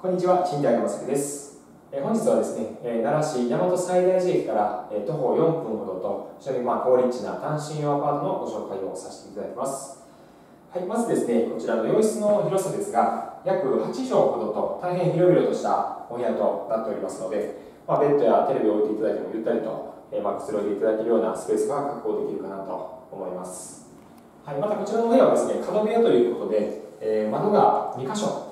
こんにちは、新谷山崎です。え本日はですね、え奈良市大和西大寺駅から、え徒歩4分ほどと、非常にまあ高立地な単身用アパートのご紹介をさせていただきます。はい、まずですね、こちらの洋室の広さですが、約8畳ほどと大変広々としたお部屋となっておりますので、まあ、ベッドやテレビを置いていただいてもゆったりと、えまあ、くつろいでいただけるようなスペースが確保できるかなと思います。はい、またこちらのお部屋はですね、角部屋ということで、え窓が2箇所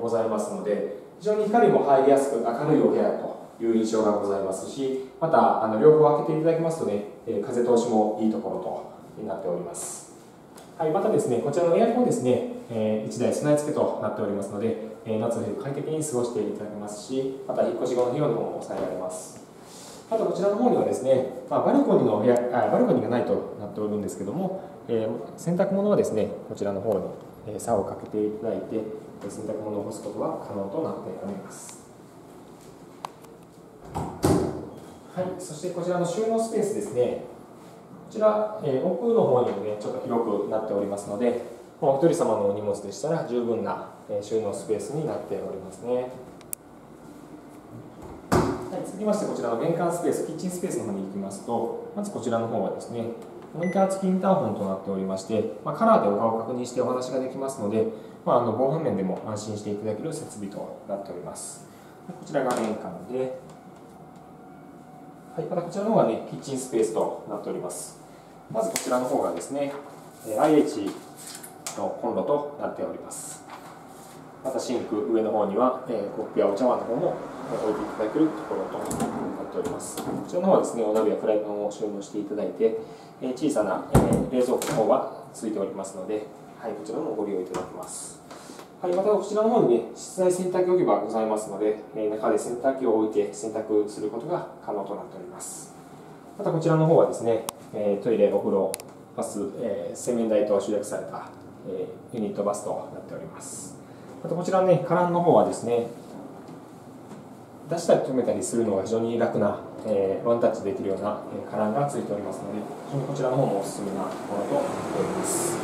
ございますので非常に光も入りやすく明るいお部屋という印象がございますしまたあの両方開けていただきますとね、えー風通しもいいところとなっております。はい、またですねこちらのエアコンですね、え1台備え付けとなっておりますので、えー夏冬快適に過ごしていただけますしまた引っ越し後の費用の方も抑えられます。あとこちらの方にはですね、まあ、バルコニーの部屋あバルコニーがないとなっておるんですけども、えー洗濯物はですねこちらの方にえー竿をかけていただいて洗濯物を干すことが可能となっております。はいそしてこちらの収納スペースですね。こちら、えー奥の方にもねちょっと広くなっておりますのでまあお一人様のお荷物でしたら十分な収納スペースになっておりますね。はい、続きましてこちらの玄関スペース、キッチンスペースの方に行きますと、まずこちらの方はですね、モニター付きインターホンとなっておりまして、まあ、カラーでお顔を確認してお話ができますので、まあ、あの防犯面でも安心していただける設備となっております。こちらが玄関で、はい、またこちらの方がね、キッチンスペースとなっております。まずこちらの方がですね、え IH のコンロとなっております。またシンク上の方には、えーコップやお茶碗の方も置いていただけるところとなっております。こちらの方はですね、お鍋やフライパンを収納していただいて、えー小さな、えー冷蔵庫の方はついておりますので、はい、こちらもご利用いただけます。はい、またこちらの方にね、室内洗濯機置き場がございますので、え中で洗濯機を置いて洗濯することが可能となっております。またこちらの方はですね、えトイレ、お風呂、バス、え洗面台と集約された、えユニットバスとなっております。またこちらね、カランの方はですね、出したり止めたりするのが非常に楽な、えーワンタッチできるような、えーカランがついておりますので、非常にこちらの方もおすすめなものとなっております。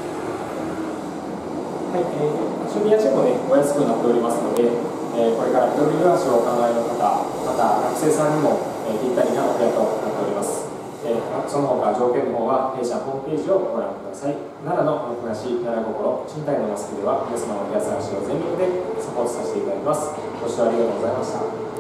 はい、えー、収入家賃もね、お安くなっておりますので、えーこれから一人暮らしをお考えの方、また学生さんにも、えーぴったりなお部屋と。その他条件の方は弊社ホームページをご覧ください。奈良のおもてなし、奈良心、賃貸のマスクでは皆様のお客さんを全力でサポートさせていただきます。ご視聴ありがとうございました。